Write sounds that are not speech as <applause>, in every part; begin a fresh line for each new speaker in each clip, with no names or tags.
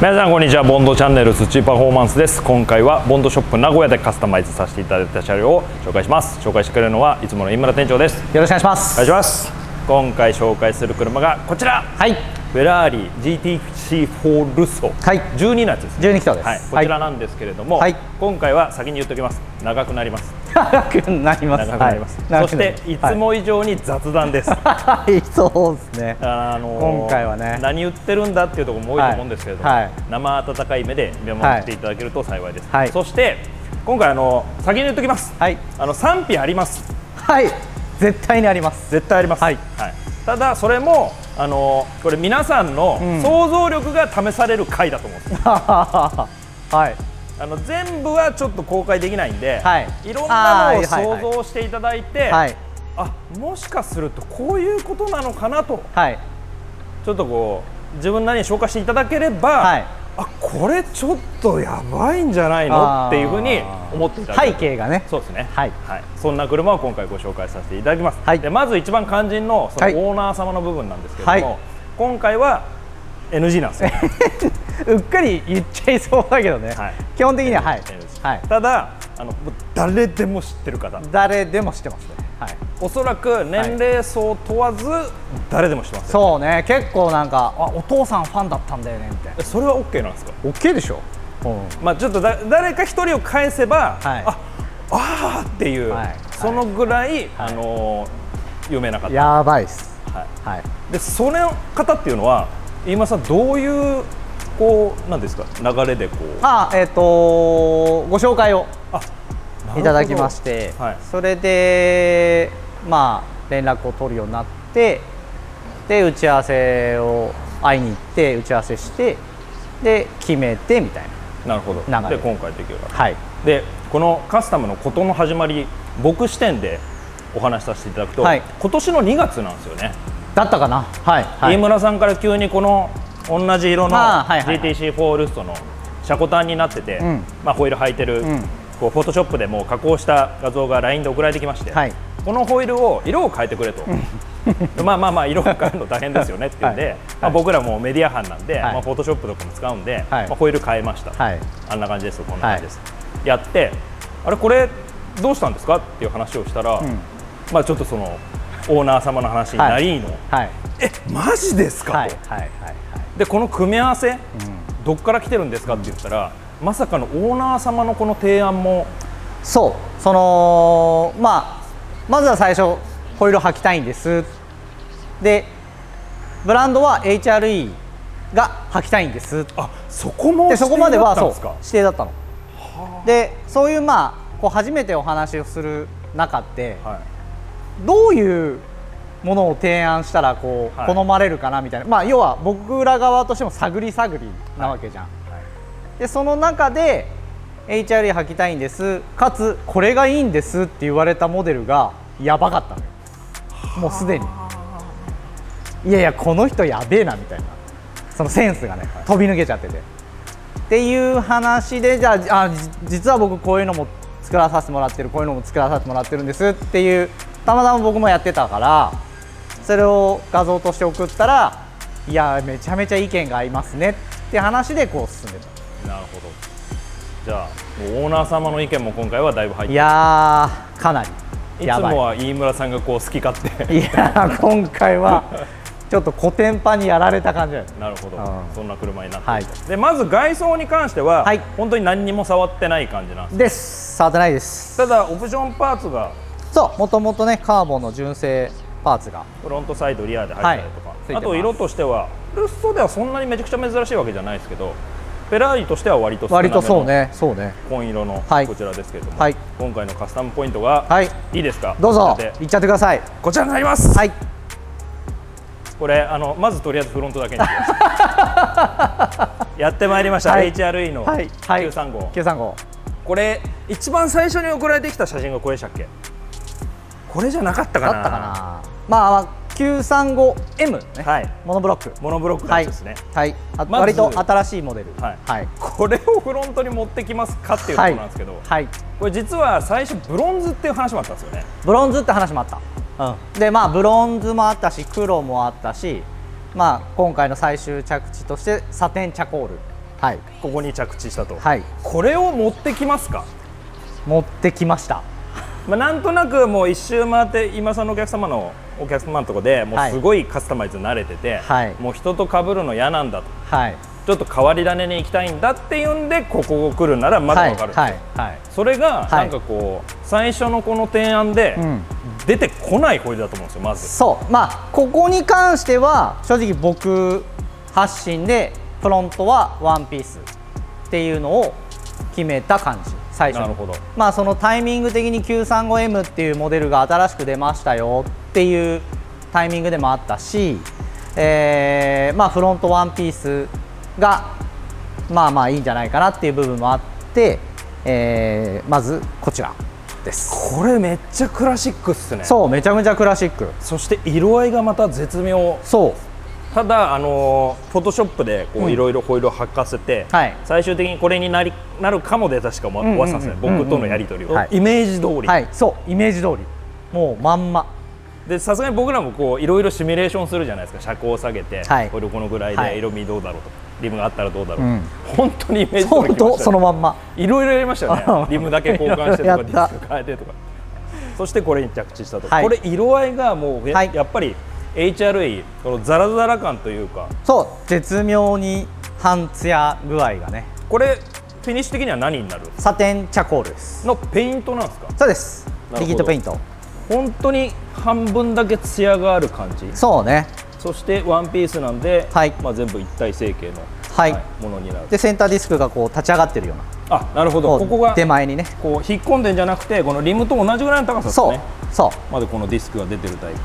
皆さんこんにちは。ボンドチャンネルスチーパフォーマンスです。今回はボンドショップ名古屋でカスタマイズさせていただいた車両を紹介します。紹介してくれるのはいつもの飯村店長です。
よろしくお願いします。
お願いします。今回紹介する車がこちら。
はい
フェラーリ GTC4 ルッソ
はい。
12のやつですね。
12キロです。
はい、こちらなんですけれども、
はい。
今回は先に言っておきます。長くなります。
長くなります。
長くなります、
はい。
そしていつも以上に雑談です、
はい、そうですね。
あのー
今回はね。
何言ってるんだっていうところも多いと思うんですけれども、
はい。はい
生温かい目で見守っていただけると幸いです、
はい。
そして今回あの先に言っておきます、
はい。
あの賛否あります。
はい。絶対にあります。
絶対あります、
はい。
ただそれもあのーこれ皆さんの
ん。
想像力が試される回だと思うんです、<laughs>
はい。
あの全部はちょっと公開できないんで、
はい。
いろんなのを想像していただいて、
はい。
あもしかするとこういうことなのかなと。
はい。
ちょっとこう自分なりに消化していただければ、
はい。
あこれちょっとやばいんじゃないのっていうふうに思っていた。だけ
背
る
景がね。
そうですね。
はい。
そんな車を今回ご紹介させていただきます、
はい。
でまず一番肝心のその
はい。
オーナー様の部分なんですけれども、
はい。
今回は NG なんですよ。<laughs>
うっかり言っちゃいそうだけどね、
はい。
基本的にははい、
NG
はい、
ただあの誰でも知ってる方。
誰でも知ってますね。はい。
おそらく年齢層問わず誰でも知ってますよ。
そうね結構なんかあお父さんファンだったんだよねみたいな
えそれは OK なんですか
OK でしょ、うん、
まあちょっとだ誰か一人を返せば、
はい。
ああーっていう、
はい。
そのぐらい、あのー有名な方、
やばいっす。
はい、
はい。
でその方っていうのは飯間さんどういうこうなんですか流れでこう
あえっ、とご紹介をいただきまして、
はい。
それでまあ連絡を取るようになってで打ち合わせを会いに行って打ち合わせしてで決めてみたい
なるほど。で今回できる
はい。
でこのカスタムのことの始まり僕視点でお話しさせていただくと、
はい。
今年の2月なんですよね、
だったかな？はい、はい、
飯村さんから急にこの同じ色の
あーはいはい。はい
GTC4 ルストのシャコタンになってて、
うん。
まあ、ホイール履いてる、
うん。
こうフォトショップでもう加工した画像が LINE で送られてきまして、
はい
このホイールを色を変えてくれと、まあまあまあ色を変えるの大変ですよねって言うんで、
はい。
まあ、僕らもメディア班なんで、
はい。
まあ、フォトショップとかも使うんで、
はい。
まあ、ホイール変えました、
はい。
あんな感じですこんな感じです、やってあれこれどうしたんですかっていう話をしたら、
ん。
まあちょっとそのオーナー様の話になりの、
はい。
えマジですか、
はい。
と
はい。はい。
でこの組み合わせ、
うん。
どっから来てるんですかって言ったら、まさかのオーナー様のこの提案も
そう。そのまあまずは最初ホイール履きたいんです。でブランドは HRE が履きたいんです。
あそこも
でそこまではそう
指定だったんですか？
指定だったの。でそういうまあこう初めてお話をする中って
はい。
どういうものを提案したらこう
はい。
好まれるかなみたいな、まあ要は僕ら側としても探り探りなわけじゃん、でその中で HRE 履きたいんです。かつこれがいいんですって言われたモデルがやばかったのよ。もうすでに。いやいやこの人やべえなみたいな。そのセンスがね飛び抜けちゃってて。っていう話でじゃああ実は僕こういうのも作らさせてもらってるこういうのも作らさせてもらってるんです。っていうたまたま僕もやってたからそれを画像として送ったらいやめちゃめちゃ意見が合いますね。って話でこう進んでた。
なるほど。じゃあオーナー様の意見も今回はだいぶ入って
いやーかなり。
い。つもは飯村さんがこう好き勝手。
いやー今回はちょっとコテンパンにやられた感じ
なるほど、
うん。
そんな車になって
はい。
でまず外装に関しては、
はい。
本当に何にも触ってない感じなんです
です。触ってないです。
ただオプションパーツが
そうもともとねカーボンの純正パーツが。
フロントサイドリアで入ったりとか、
はい。
あと色としてはルッソではそんなにめちゃくちゃ珍しいわけじゃないですけどフェラーリとしては割と
割とそうねそうね。
紺色の
はい。
こちらですけれども、
はい。
今回のカスタムポイントが、
はい。
いいですか？
どうぞ。いっちゃってください。
こちらになります、
はい。
これあのまずとりあえずフロントだけに <laughs> やってまいりました、
はい。
HRE の
はい。はい。
935、
935
これ一番最初に送られてきた写真がこれでしたっけ？これじゃなかったかな。
だったかな。まあ 935M ね、
はい。
モノブロック。
モノブロックの
はい
やつですね、
はい。あ
まず
割と新しいモデル。
はい。
はい。
これをフロントに持ってきますかっていうところなんですけど、
はい。
これ実は最初ブロンズっていう話もあったんですよね。
ブロンズって話もあった、うん、でまあブロンズもあったし黒もあったしまあ今回の最終着地としてサテンチャコール。はい。
ここに着地したと、
はい。
これを持ってきますか、
持ってきました
まあ、なんとなくもう一周回って今さんのお客様のお客様のとこでもう
はい
すごいカスタマイズ慣れてて、
はい。
もう人と被るの嫌なんだと。
はい。
ちょっと変わり種に行きたいんだっていうんでここを来るならまだわかる。んですよ、
はい。はい。
それが
は
ないんかこう最初のこの提案で
うん。
出てこないホイールだと思うんですよまず。
そう。まあここに関しては正直僕発信でフロントはワンピースっていうのを決めた感じ最初。に
なるほど。
まあそのタイミング的に 935M っていうモデルが新しく出ましたよっていうタイミングでもあったし、えーまあフロントワンピースがまあまあいいんじゃないかなっていう部分もあって、えーまずこちらです。
これめっちゃクラシックっすね。
そうめちゃめちゃクラシック。
そして色合いがまた絶妙。
そう
ただあのフォトショップでこ
う
うん。いろいろホイールを履かせて、
はい。
最終的にこれになりなるかもで確かも
んうんうん
わったん。ですね、僕とのやり取りを、
はい。
イメージ通り、
はい。そうイメージ通り。もうまんま。
でさすがに僕らもこういろいろシミュレーションするじゃないですか。車高を下げて、
はい。
これこのぐらい
はい。
で色味どうだろうと。かリムがあったらどうだろう、
うん。
本当にイメージ通りね。
そのまんま。
いろいろやりましたよね。<laughs> リムだけ交換してとかディスク変えてとか。そしてこれに着地したと、
はい。
これ色合いがもうや,、
はい。
やっぱり HRE このザラザラ感というか。
そう絶妙に半ツヤ具合がね。
これフィニッシュ的には何になる？
サテンチャコールです。
のペイントなんですか？
そうです。リキッドペイント。
本当に半分だけ艶がある感じ？
そうね。
そしてワンピースなんで、
はい。
まあ、全部一体成形の、
はい。
ものになる。
でセンターディスクがこう立ち上がってるような。
あなるほど。ここが
手前にね。
こう引っ込んでんじゃなくてこのリムと同じぐらいの高さです
そう。
ね
そう。
までこのディスクが出てるタイプ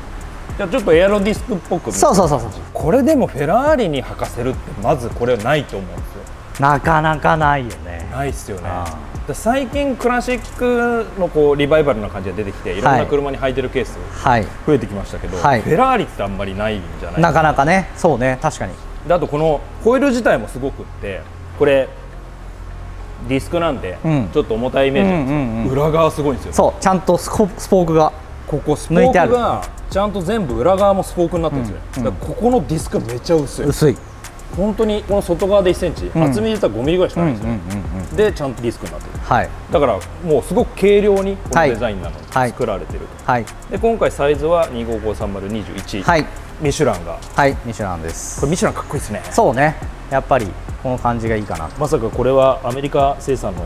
じゃあちょっとエアロディスクっぽく
そうそうそうそう
これでもフェラーリに履かせるってまずこれはないと思うんですよ。
なかなかないよね。
ないっすよね。最近クラシックのこうリバイバルな感じが出てきてい。ろん
は
ない車に履いてるケース
はい。
増えてきましたけど、
はい。
フェラーリってあんまりないんじゃない
な。かなかね。そうね。確かに。
であとこのホイール自体もすごくってこれディスクなんで、
うん。
ちょっと重たいイメージなんですよ、
うんうんうん
裏側すごいんですよ。
そうちゃんとスポークが
ここスポークがちゃんと全部裏側もスポークになってるんですよ、
うん。うん。
ここのディスクめっちゃ薄い。
薄い。
本当にこの外側で1センチ、
ん。
厚みで言ったら5ミリぐらいしかないんですよ、
うんうんうん
でちゃんとディスクになってる。
はい。
だからもうすごく軽量にこのデザインなのに
はい。
作られてると、
はい。
で今回サイズは2553021、
はい。
ミシュランが。
はい。ミシュランです。
これミシュランかっこいいですね。
そうね。やっぱりこの感じがいいかな。
まさかこれはアメリカ生産の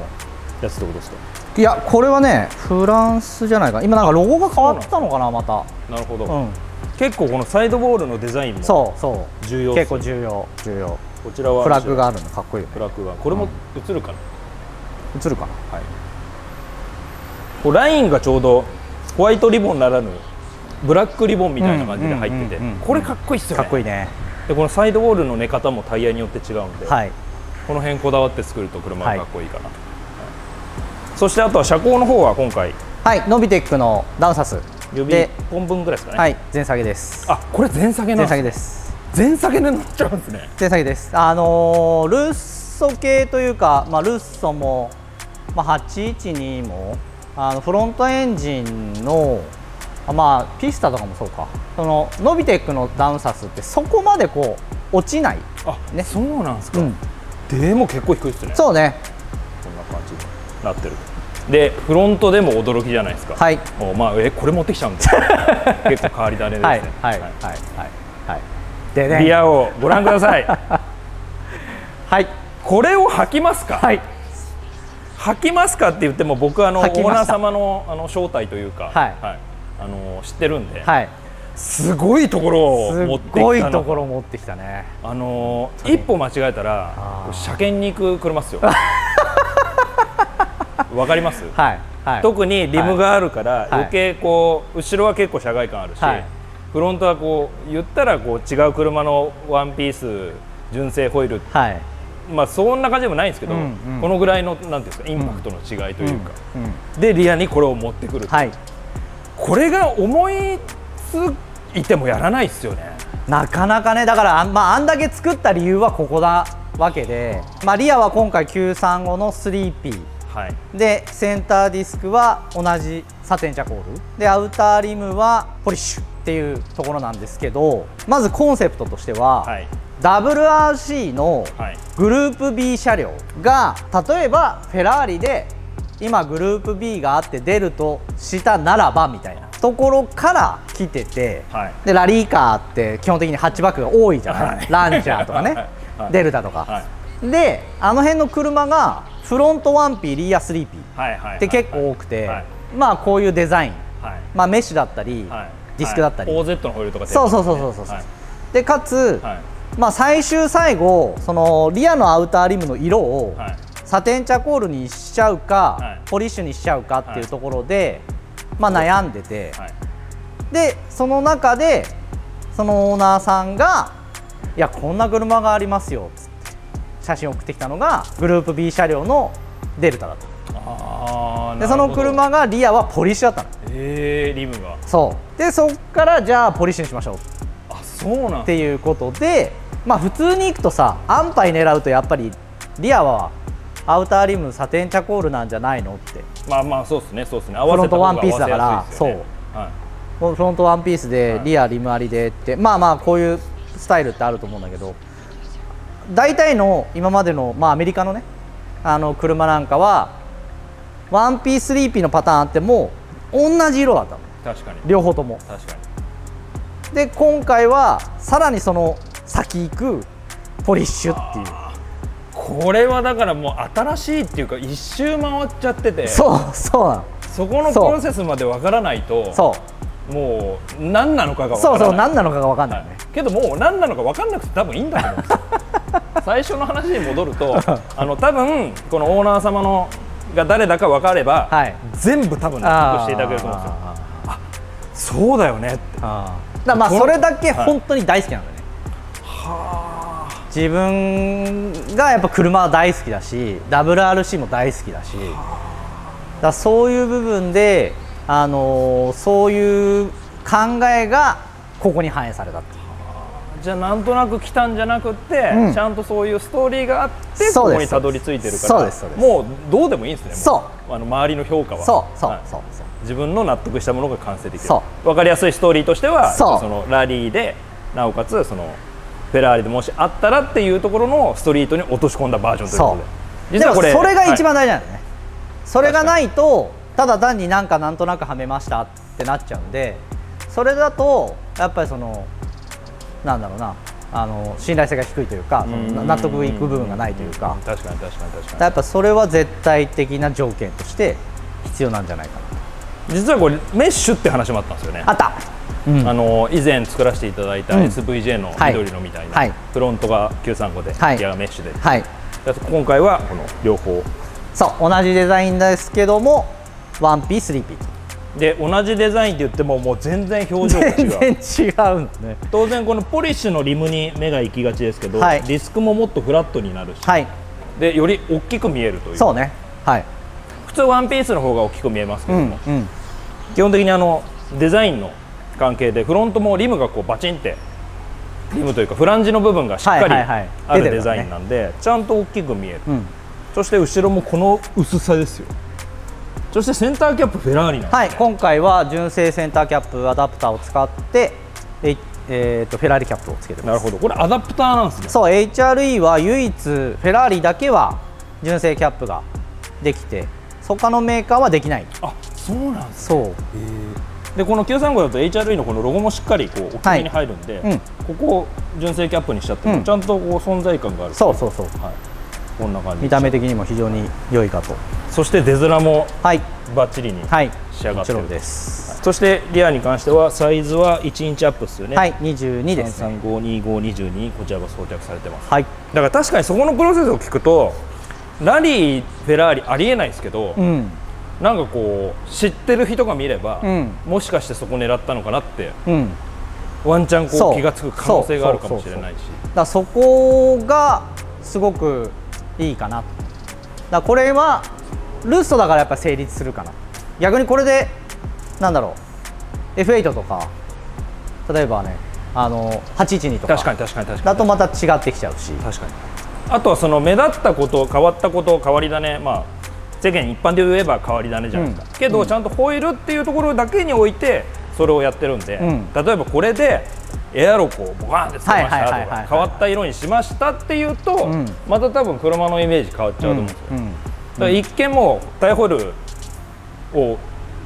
やつってことですか？
いやこれはねフランスじゃないか今なんかロゴが変わったのかなまた。
なるほど、
うん。
結構このサイドボールのデザインも
そうそう。
重要
結構重要。重要。
こちらは
フラッグがあるのかっこいいよね。
フラッグがこれも映るかな、
映るかな？
はい。こうラインがちょうどホワイトリボンならぬブラックリボンみたいな感じで入ってて
うんうん。うんうん。
これかっこいいっすよね。
かっこいいね。
でこのサイドボールの寝方もタイヤによって違うんで、
はい。
この辺こだわって作ると車がかっこいいかなと、はいそしてあとは車高の方は今回
はいノビテックのダウンサス
指
で
1本分ぐらいですかね、
はい全下げです。
あこれ全下げなん
全
です
下げです。
全下げで乗っちゃうんですね。
全下げです。あのールッソ系というか、まあ、ルッソも、まあ、812もあのフロントエンジンのあまあピスタとかもそうか。そのノビテックのダウンサスってそこまでこう落ちない、
あ
ね。
そうなんですか、
うん、
でも結構低いですね。
そうね。
こんな感じになってる。でフロントでも驚きじゃないですか。
はい。
もうまあえこれ持ってきちゃうんですよ結構変わり種ですね。
はいはい。はいはいはいでね。
リアをご覧ください。<laughs>
はい。
これを履きますか、
はい。
履きますかって言っても僕あのオーナー様のあの正体というか、
はい。
あの知ってるんで、
はい。
すごいところを
す
持ってきた
っごいと
の
ころ持ってきたね。
あの一歩間違えたら車検に行く車っすよ <laughs> わかります？
はいはい。
特にリムがあるから
い。
余計こう後ろは結構車外感あるし、
はい。
フロントはこう言ったらこう違う車のワンピース純正ホイール。
はい。
まあそんな感じでもないんですけど、
うんうん。
このぐらいのなんていうんですかインパクトの違いというか、
うんうん。
でリアにこれを持ってくる、
はい。
これが思いついてもやらないですよね。
なかなかねだからあん,、まあ、あんだけ作った理由はここだわけで、まあ、リアは今回935の 3P
はい。
でセンターディスクは同じサテンチャコール。でアウターリムはポリッシュっていうところなんですけどまずコンセプトとしては、
はい。
WRC の
はい。
グループ B 車両が例えばフェラーリで今グループ B があって出るとしたならばみたいなところから来てて、
はい。
でラリーカーって基本的にハッチバックが多いじゃない、
はい。
ランチャーとかね、<laughs>
はい。
デルタとか、
は
であの辺の車がフロント 1P リア 3P
はいはい
って結構多くて、
はい。
まあこういうデザイン、
はい。
まあ、メッシュだったり、
はい。
ディスクだったり、
はい。OZ のホイールとか
そうそうそうそうそう、
はい。
でかつ、
はい。
まあ、最終最後そのリアのアウターリムの色を、
はい。
サテンチャコールにしちゃうか、
はい。
ポリッシュにしちゃうかっていうところで、まあ、悩んでて、
はい。
でその中でそのオーナーさんが「いやこんな車がありますよ」っつって写真を送ってきたのがグループ B 車両のデルタだったでその車がリアはポリッシュだったの。
えー、リムが。
そう。でそっからじゃあポリッシュにしましょう。
あそうなん
っていうことでまあ普通に行くとさ安牌狙うとやっぱりリアはアウターリムサテンチャコールなんじゃないのって。
まあまあそうですね。そうですね。合
フロントワンピースだから
合わせやすいですよね。はい。
フロントワンピースで
はい。
リアリムありでって、まあまあこういうスタイルってあると思うんだけど大体の今までの、まあ、アメリカのねあの車なんかは 1P3P のパターンあっても同じ色だったの。
確かに。
両方とも。
確かに。
で今回はさらにその先行くポリッシュっていう。
これはだからもう新しいっていうか一周回っちゃってて。
そうそうなの。
そこのプロセスまでわからないと
そう。
もう何なのかがわか
そう
らない。
そう何なのかが分かんないよね、
はい。けどもう何なのか分かんなくて多分いいんだと思うんですよ <laughs> 最初の話に戻ると <laughs> あの多分このオーナー様のが誰だか分かれば、
はい。
全部多分納得していただけると思うんですよ。
あ
そうだよねって。
だまあそれだけ本当に大好きなんだよね、自分がやっぱ車は大好きだし WRC も大好きだし。だそういう部分で、あのーそういう考えがここに反映されたって
じゃあなんとなく来たんじゃなくって、
うん。
ちゃんとそういうストーリーがあってここにたどり着いてるから。もうどうでもいいんですねも
そう。
あの周りの評価は。
そう。そう。
はい。
そう。そう。
自分の納得したものが完成できる。
そ
分かりやすいストーリーとしては
そ
のラリーでなおかつそのフェラーリでもしあったらっていうところのストリートに落とし込んだバージョンということで。
でもそれが一
はい
番大事なんだよね、それがないとただ単になんかなんとなくはめましたってなっちゃうんでそれだとやっぱりそのなんだろうな。あの信頼性が低いというか納得いく部分がないというか。
確かに確かに確かに。
やっぱそれは絶対的な条件として必要なんじゃないかな。
実はこれメッシュって話もあったんですよね。
あった、うん。
あの以前作らせていただいた
うん。
SVJ の
はい
緑のみたいな、
はい。
フロントが935で、
はい。
ギアがメッシュで、
はい。
で今回はこの両方。
そう同じデザインですけども 1P3P
で同じデザインって言ってももう全然表情が違
全
う
然違うのね。
当然このポリッシュのリムに目が行きがちですけど、
はい。
ディスクももっとフラットになるし、
はい。
でより大きく見えるという。
そうね。はい。
普通ワンピースの方が大きく見えますけ
うん
ども、
うん
基本的にあのデザインの関係でフロントもリムがこうバチンってリムというかフランジの部分がしっかりあるデザインなんで、ちゃんと大きく見える、
うん。
そして後ろもこの薄さですよそしてセンターキャップフェラーリ
はい、今回は純正センターキャップアダプターを使ってえ、えー、とフェラーリキャップをつけてます。
なるほど。これアダプターなんですね。
そう HRE は唯一フェラーリだけは純正キャップができて他のメーカーはできない。
あそうなんです
そう。
でこの935だと HRE のこのロゴもしっかりこう大きめに入るんで、
はい。うん。
ここを純正キャップにしちゃっても、
うん。
ちゃんとこう存在感がある。
そうそうそう。
はい、こんな感じ
見た目的にも非常に良いかと。
そして出面も
はい。
バッチリに
はい。
仕上がってる。
もちろんです。
そしてリアに関してはサイズは1インチアップですよね。
はい22ですね。
3352522こちらが装着されてます。
はい。
だから確かにそこのプロセスを聞くとラリーフェラーリありえないですけど、
うん。
なんかこう知ってる人が見れば、
うん。
もしかしてそこ狙ったのかなって
うん。
ワンチャンこ
そう。う
気が付く可能性があるかもしれないし。
だそこがすごくいいかな。だこれはルストだからやっぱ成立するかな。逆にこれでなんだろう。F8 とか例えばねあの812とか。
確かに確かに確かに。
だとまた違ってきちゃうし。
確かに。あとはその目立ったこと変わったこと変わり種。まあ世間一般で言えば変わり種じゃないですか、
うん。
けど、ちゃんとホイールっていうところだけにおいてそれをやってるんで、
うん。
例えばこれでエアロこうボカーンってつけましたとか変わった色にしましたっていうと、
うん。
また多分車のイメージ変わっちゃうと思うんですよ、
うん
だから一見もうタイヤホイールを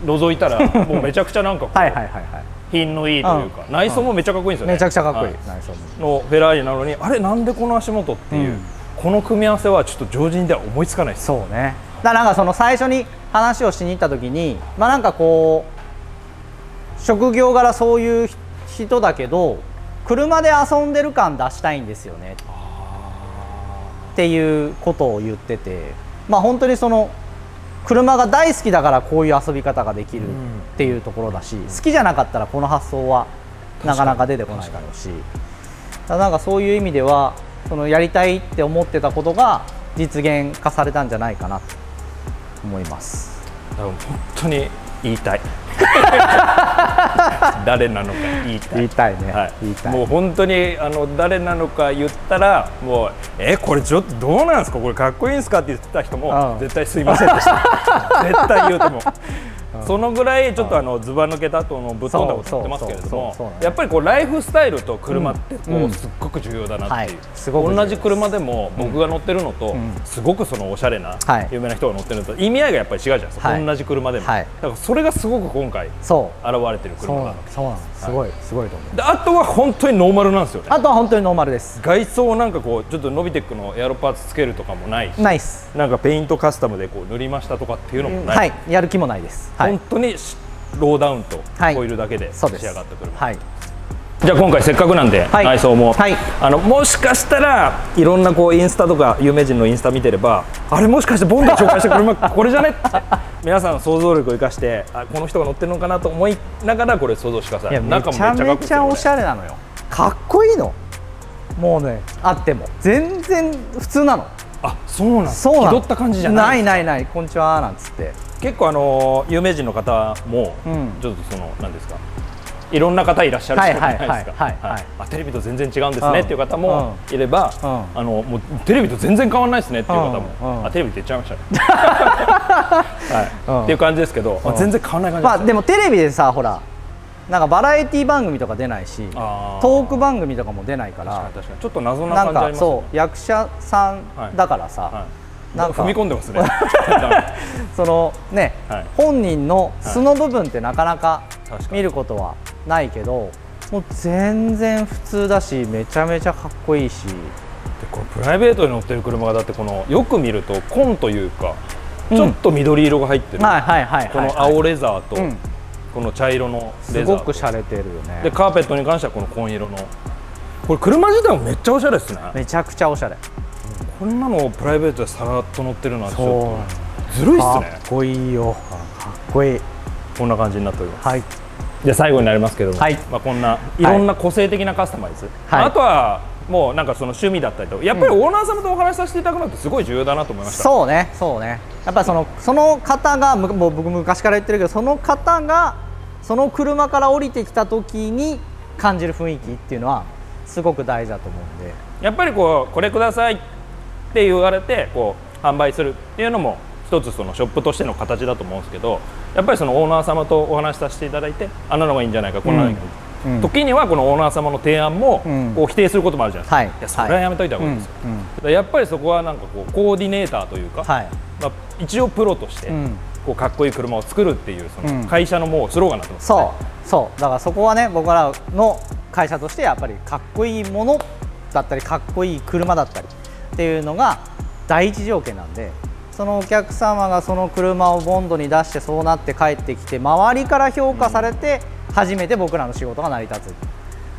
覗いたら <laughs> もうめちゃくちゃなんかこう
はいはいはいはい。
品のいいというか、内装もめちゃかっこいいんですよね。
めちゃくちゃかっこいい、
は
内装も。
のフェラーリなのにあれなんでこの足元っていう、
うん。
この組み合わせはちょっと常人では思いつかないです。
そうね。だからなんかその最初に話をしに行った時にまあなんかこう職業柄そういう人だけど車で遊んでる感出したいんですよね。っていうことを言ってて。まあ本当にその車が大好きだからこういう遊び方ができるっていうところだし、好きじゃなかったらこの発想はなかなか出てこないだろうし。だなんかそういう意味ではそのやりたいって思ってたことが実現化されたんじゃないかなと思います。
本当に言いたい。<laughs> 誰なのか言いたい。
言いたいね、
はい、
言いたい。
もう本当にあの誰なのか言ったらもうえこれちょっとどうなんですか？これかっこいいんですか？って言ってた人も
うん。
絶対すいませんでした。<laughs> 絶対言うと思うそのぐらいちょっとあのずば抜けた後のぶっ飛んだこと言ってますけれどもやっぱりこうライフスタイルと車って
うん。
こうすっごく重要だなっていう、同じ車でも僕が乗ってるのと
ん
すごくそのおしゃれな
はい。
有名な人が乗ってるのと意味合いがやっぱり違うじゃないですか、
はい。
同じ車でも、
はい。
だからそれがすごく今回現れてる車な
そう。なのす。ごい、すごいと思う。
であとは本当にノーマルなんですよね。
あとは本当にノーマルです。
外装なんかこうちょっと Novitec のエアロパーツつけるとかもないし
ナイス
なんかペイントカスタムでこう塗りましたとかっていうのもない、
はい。やる気もないですはい。
本当にしローダウンと
はい。
ホイールだけで仕上がった車、
はい。
じゃあ今回せっかくなんで、
はい。
内装も、
はい。
あのもしかしたらいろんなこうインスタとか有名人のインスタ見てればあれもしかしてボンド紹介した車 <laughs> これじゃね？って皆さんの想像力を生かしてあこの人が乗ってるのかなと思いながらこれ想像してください。
いやめちゃめちゃおし
ゃ
ゃれなのよ。かっこいいの。もうねあっても。全然普通なの。
あそうなん
そうなの。
気取った感じじゃない
ないないない。こんにちはなんつって
結構あの有名人の方も、
うん。
ちょっとその何ですかいろんな方いらっしゃるじゃないですか。テレビと全然違うんです
うん。
ねっていう方もいれば、
うん。
あのもうテレビと全然変わらないですねっていう方も、
うん。うん。
あテレビって言っちゃいましたね、<laughs> はい。
うん。
っていう感じですけど、あ全然変わらない感じ
まあでもテレビでさほらなんかバラエティ番組とか出ないしトーク番組とかも出ないか
らちょっと謎な感じありますよね
そう役者さんだからさ、
はい
なんか。
踏み込んでますね。<laughs>
そのね、
はい。
本人の素の部分ってなかなか見ることはないけどもう全然普通だしめちゃめちゃかっこいいし。
でこれプライベートに乗ってる車がだってこのよく見ると紺というか
うん。
ちょっと緑色が入ってる、
はいはいはいはい。
この青レザーと、
うん。
この茶色のレ
す
ザー
ごく洒落てるよね。
でカーペットに関してはこの紺色の。これ車自体もめっちゃおしゃれですね。
めちゃくちゃおしゃれ
こんなのをプライベートでさらっと乗ってるなんてちょ
そ
っとずるいっ
か
すね。
っこいいよ。かっこいい。
こんな感じになっております。
はい。
じゃあ最後になりますけども、
はい。
まあ、こんないろんな個性的なカスタマイズ、
はい。
あとはもうなんかその趣味だったりとやっぱりオーナー様とお話しさせていただくのってすごい重要だなと思いました、
そうね。そうね。やっぱりそのその方がむもう僕昔から言ってるけどその方がその車から降りてきた時に感じる雰囲気っていうのはすごく大事だと思うんで。
やっぱりこうこれくださいって言われてこう販売するっていうのも一つそのショップとしての形だと思うんですけどやっぱりそのオーナー様とお話しさせていただいてあんなのがいいんじゃないかこんなのがいい
うん。
時にはこのオーナー様の提案も
うん。
こう否定することもあるじゃないですか、
はい。
いやそれはやめといた方がいいですよ、
うん。うん。
だからやっぱりそこはなんかこうコーディネーターというか、
はい。
まあ、一応プロとして
うん。
こうかっこいい車を作るっていうそ
うん。
の会社のもうスローガンになってますよね。
そう。そう。だからそこはね僕らの会社としてやっぱりかっこいいものだったりかっこいい車だったりっていうのが第一条件なんでそのお客様がその車をボンドに出してそうなって帰ってきて周りから評価されて初めて僕らの仕事が成り立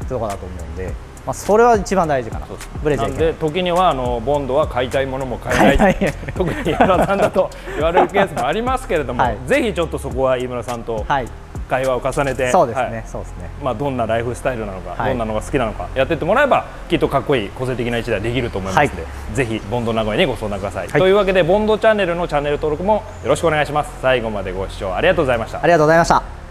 つところだと思うんで、まあ、それは一番大事かな。ブレちゃ
ないん
けない。
で時にはあのボンドは買いたいものも買えない。特に井村さんだと言われるケースもありますけれども、
はい。
ぜひちょっとそこは井村さんと
はい
会話を重ねて、
そうですね、
はい。
そうですね。
まあ、どんなライフスタイルなのか、
はい。
どんなのが好きなのかやってってもらえばきっとかっこいい個性的な一台できると思いますので、ぜひボンド名古屋にご相談くださ
い。
というわけでボンドチャンネルのチャンネル登録もよろしくお願いします。最後までご視聴ありがとうございました。
ありがとうございました